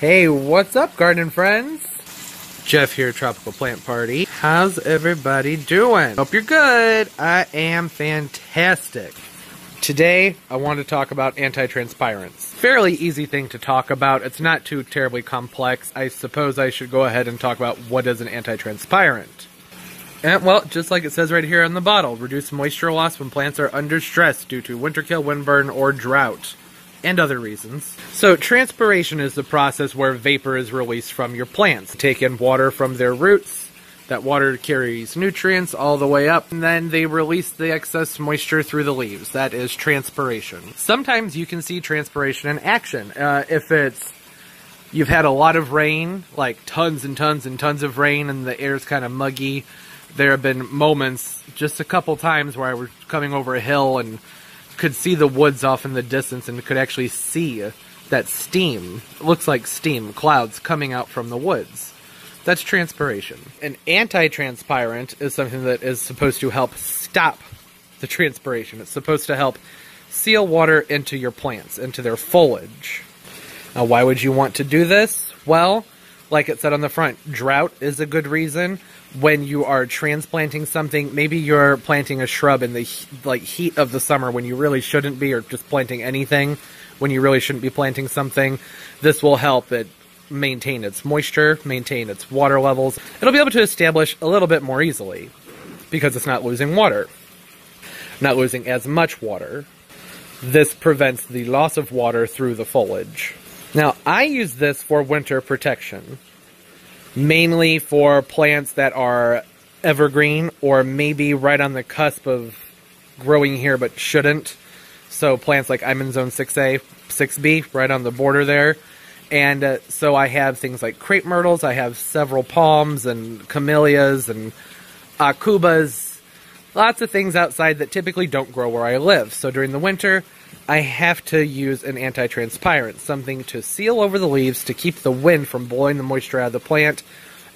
Hey, what's up, garden friends? Jeff here, Tropical Plant Party. How's everybody doing? Hope you're good. I am fantastic. Today, I want to talk about anti-transpirants. Fairly easy thing to talk about. It's not too terribly complex. I suppose I should go ahead and talk about what is an anti-transpirant. And, well, just like it says right here on the bottle, reduce moisture loss when plants are under stress due to winter kill, windburn, or drought and other reasons. So, transpiration is the process where vapor is released from your plants. Take in water from their roots. That water carries nutrients all the way up, and then they release the excess moisture through the leaves. That is transpiration. Sometimes you can see transpiration in action. Uh, if it's you've had a lot of rain, like tons and tons and tons of rain, and the air's kind of muggy. There have been moments, just a couple times, where I was coming over a hill and could see the woods off in the distance and could actually see that steam. Looks like steam, clouds coming out from the woods. That's transpiration. An anti-transpirant is something that is supposed to help stop the transpiration. It's supposed to help seal water into your plants, into their foliage. Now, why would you want to do this? Well, like it said on the front, drought is a good reason when you are transplanting something, maybe you're planting a shrub in the like heat of the summer when you really shouldn't be, or just planting anything when you really shouldn't be planting something. This will help it maintain its moisture, maintain its water levels. It'll be able to establish a little bit more easily because it's not losing water, not losing as much water. This prevents the loss of water through the foliage. Now, I use this for winter protection mainly for plants that are evergreen or maybe right on the cusp of growing here but shouldn't. So plants like I'm in zone 6A, 6B, right on the border there. And uh, so I have things like crepe myrtles, I have several palms and camellias and aucubas, lots of things outside that typically don't grow where I live. So during the winter, I have to use an anti-transpirant, something to seal over the leaves to keep the wind from blowing the moisture out of the plant.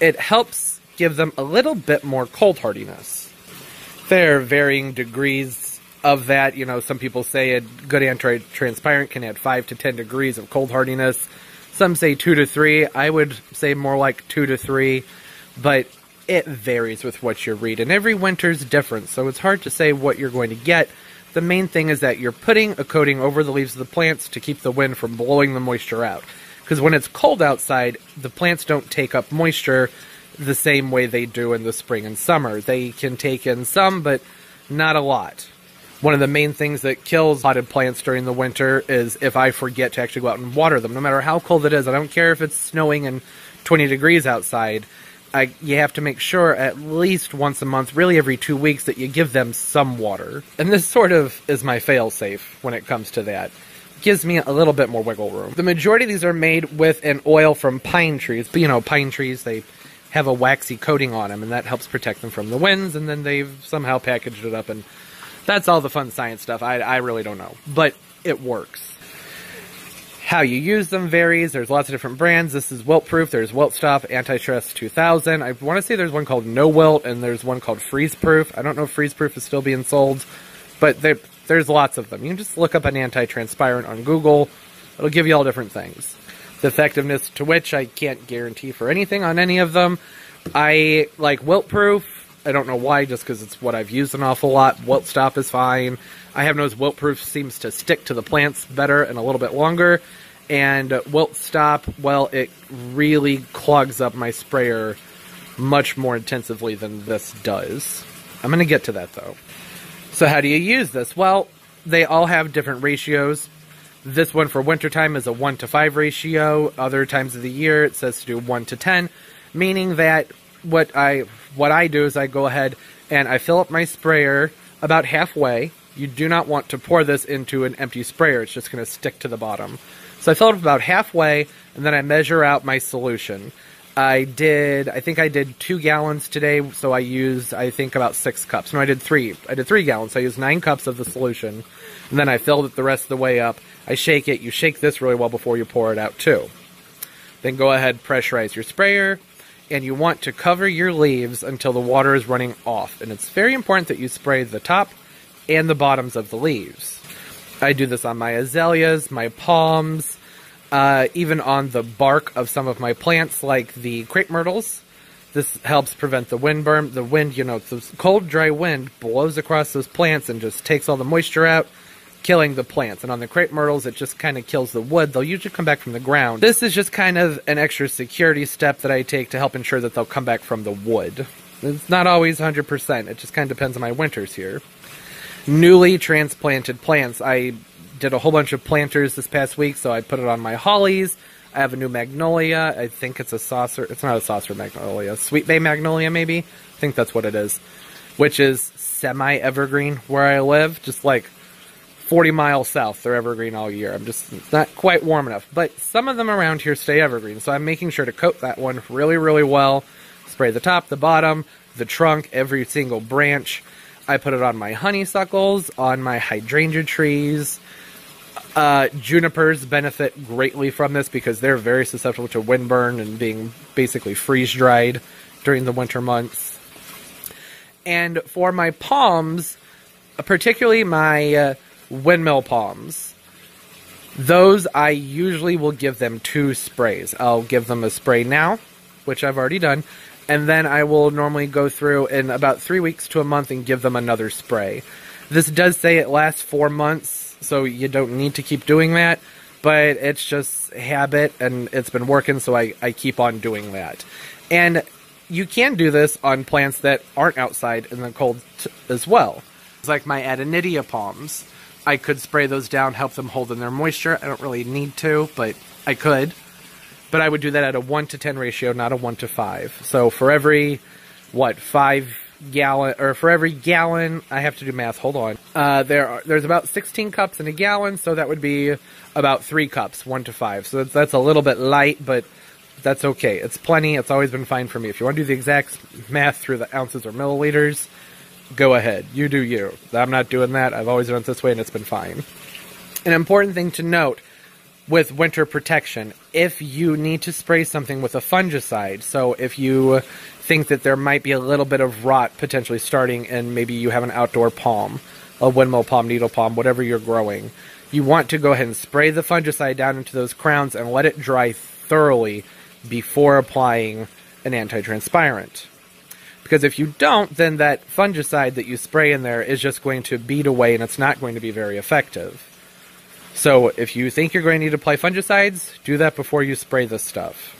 It helps give them a little bit more cold hardiness. There are varying degrees of that. You know, some people say a good anti-transpirant can add 5 to 10 degrees of cold hardiness. Some say 2 to 3. I would say more like 2 to 3. But it varies with what you read. And every winter's different, so it's hard to say what you're going to get the main thing is that you're putting a coating over the leaves of the plants to keep the wind from blowing the moisture out. Because when it's cold outside, the plants don't take up moisture the same way they do in the spring and summer. They can take in some, but not a lot. One of the main things that kills potted plants during the winter is if I forget to actually go out and water them. No matter how cold it is, I don't care if it's snowing and 20 degrees outside. I, you have to make sure at least once a month, really every two weeks, that you give them some water. And this sort of is my failsafe when it comes to that. Gives me a little bit more wiggle room. The majority of these are made with an oil from pine trees. But you know, pine trees, they have a waxy coating on them, and that helps protect them from the winds, and then they've somehow packaged it up, and that's all the fun science stuff. I, I really don't know. But it works. How you use them varies. There's lots of different brands. This is wilt proof. There's wilt stop, anti-stress 2000. I want to say there's one called no wilt and there's one called freeze proof. I don't know if freeze proof is still being sold, but there, there's lots of them. You can just look up an anti-transpirant on Google. It'll give you all different things. The effectiveness to which I can't guarantee for anything on any of them. I like wilt proof. I don't know why, just because it's what I've used an awful lot. Wilt stop is fine. I have noticed wilt proof seems to stick to the plants better and a little bit longer and wilt stop, well, it really clogs up my sprayer much more intensively than this does. I'm going to get to that though. So how do you use this? Well, they all have different ratios. This one for wintertime is a 1 to 5 ratio. Other times of the year it says to do 1 to 10, meaning that what I what I do is I go ahead and I fill up my sprayer about halfway. You do not want to pour this into an empty sprayer. It's just going to stick to the bottom. So I filled up about halfway, and then I measure out my solution. I did, I think I did two gallons today, so I used, I think, about six cups. No, I did three. I did three gallons, so I used nine cups of the solution, and then I filled it the rest of the way up. I shake it. You shake this really well before you pour it out, too. Then go ahead, pressurize your sprayer, and you want to cover your leaves until the water is running off. And it's very important that you spray the top and the bottoms of the leaves. I do this on my azaleas, my palms, uh, even on the bark of some of my plants, like the crepe myrtles. This helps prevent the wind burn. The wind, you know, the cold, dry wind blows across those plants and just takes all the moisture out, killing the plants. And on the crepe myrtles, it just kind of kills the wood. They'll usually come back from the ground. This is just kind of an extra security step that I take to help ensure that they'll come back from the wood. It's not always 100%. It just kind of depends on my winters here. Newly transplanted plants. I did a whole bunch of planters this past week, so I put it on my hollies. I have a new magnolia. I think it's a saucer. It's not a saucer magnolia. Sweet Bay magnolia, maybe. I think that's what it is. Which is semi evergreen where I live, just like 40 miles south. They're evergreen all year. I'm just not quite warm enough. But some of them around here stay evergreen, so I'm making sure to coat that one really, really well. Spray the top, the bottom, the trunk, every single branch. I put it on my honeysuckles, on my hydrangea trees, uh, junipers benefit greatly from this because they're very susceptible to windburn and being basically freeze dried during the winter months. And for my palms, particularly my uh, windmill palms, those I usually will give them two sprays. I'll give them a spray now, which I've already done, and then I will normally go through in about three weeks to a month and give them another spray. This does say it lasts four months so you don't need to keep doing that. But it's just habit, and it's been working, so I, I keep on doing that. And you can do this on plants that aren't outside in the cold as well. It's like my Adonidia palms. I could spray those down, help them hold in their moisture. I don't really need to, but I could. But I would do that at a 1 to 10 ratio, not a 1 to 5. So for every, what, 5 gallon, or for every gallon, I have to do math. Hold on. Uh, there are, there's about 16 cups in a gallon, so that would be about three cups, one to five. So that's, that's a little bit light, but that's okay. It's plenty. It's always been fine for me. If you want to do the exact math through the ounces or milliliters, go ahead. You do you. I'm not doing that. I've always done it this way, and it's been fine. An important thing to note with winter protection, if you need to spray something with a fungicide, so if you think that there might be a little bit of rot potentially starting and maybe you have an outdoor palm, a windmill palm, needle palm, whatever you're growing. You want to go ahead and spray the fungicide down into those crowns and let it dry thoroughly before applying an anti-transpirant. Because if you don't, then that fungicide that you spray in there is just going to beat away and it's not going to be very effective. So if you think you're going to need to apply fungicides, do that before you spray this stuff.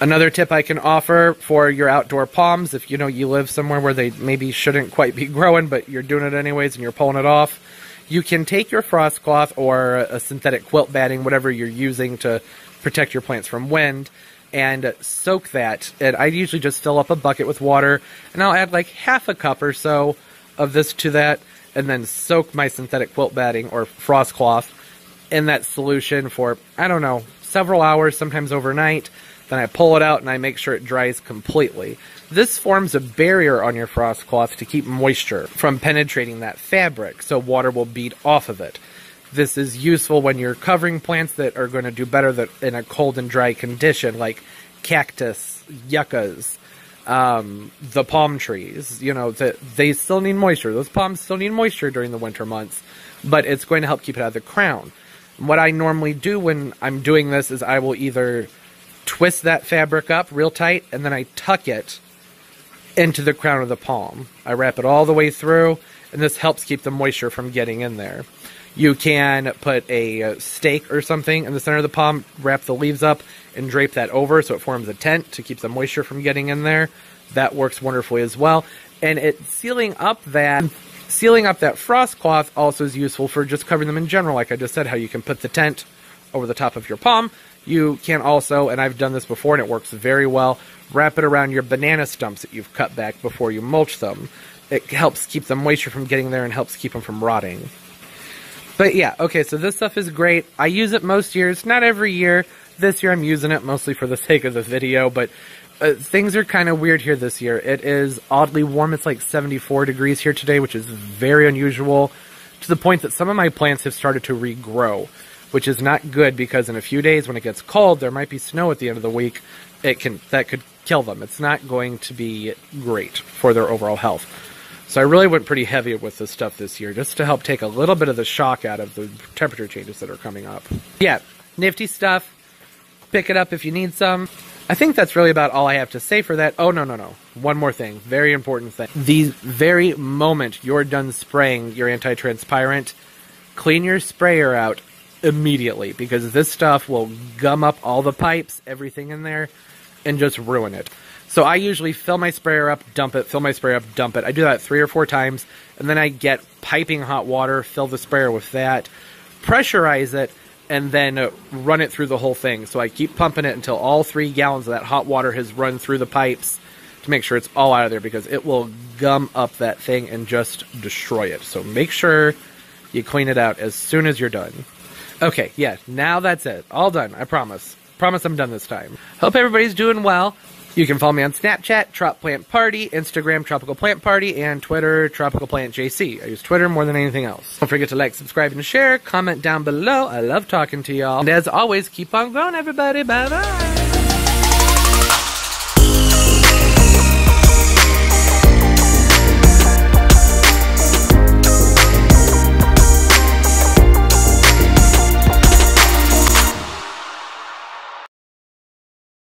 Another tip I can offer for your outdoor palms, if you know you live somewhere where they maybe shouldn't quite be growing, but you're doing it anyways and you're pulling it off, you can take your frost cloth or a synthetic quilt batting, whatever you're using to protect your plants from wind, and soak that. And I usually just fill up a bucket with water, and I'll add like half a cup or so of this to that, and then soak my synthetic quilt batting or frost cloth in that solution for, I don't know, several hours, sometimes overnight then I pull it out and I make sure it dries completely. This forms a barrier on your frost cloth to keep moisture from penetrating that fabric, so water will bead off of it. This is useful when you're covering plants that are going to do better in a cold and dry condition, like cactus, yuccas, um, the palm trees. You know, that they still need moisture. Those palms still need moisture during the winter months, but it's going to help keep it out of the crown. What I normally do when I'm doing this is I will either twist that fabric up real tight, and then I tuck it into the crown of the palm. I wrap it all the way through, and this helps keep the moisture from getting in there. You can put a uh, stake or something in the center of the palm, wrap the leaves up, and drape that over so it forms a tent to keep the moisture from getting in there. That works wonderfully as well. And it sealing up that sealing up that frost cloth also is useful for just covering them in general. Like I just said, how you can put the tent over the top of your palm, you can also, and I've done this before and it works very well, wrap it around your banana stumps that you've cut back before you mulch them. It helps keep the moisture from getting there and helps keep them from rotting. But yeah, okay, so this stuff is great. I use it most years, not every year. This year I'm using it mostly for the sake of the video, but uh, things are kind of weird here this year. It is oddly warm. It's like 74 degrees here today, which is very unusual to the point that some of my plants have started to regrow which is not good because in a few days when it gets cold, there might be snow at the end of the week. It can that could kill them. It's not going to be great for their overall health. So I really went pretty heavy with this stuff this year just to help take a little bit of the shock out of the temperature changes that are coming up. Yeah, nifty stuff. Pick it up if you need some. I think that's really about all I have to say for that. Oh, no, no, no. One more thing. Very important thing. The very moment you're done spraying your anti-transpirant, clean your sprayer out immediately because this stuff will gum up all the pipes, everything in there, and just ruin it. So I usually fill my sprayer up, dump it, fill my sprayer up, dump it. I do that three or four times, and then I get piping hot water, fill the sprayer with that, pressurize it, and then run it through the whole thing. So I keep pumping it until all three gallons of that hot water has run through the pipes to make sure it's all out of there because it will gum up that thing and just destroy it. So make sure you clean it out as soon as you're done. Okay, yeah, now that's it. All done, I promise. Promise I'm done this time. Hope everybody's doing well. You can follow me on Snapchat, Trop Plant Party, Instagram, Tropical Plant Party, and Twitter, Tropical Plant JC. I use Twitter more than anything else. Don't forget to like, subscribe, and share. Comment down below. I love talking to y'all. And as always, keep on growing, everybody. Bye bye.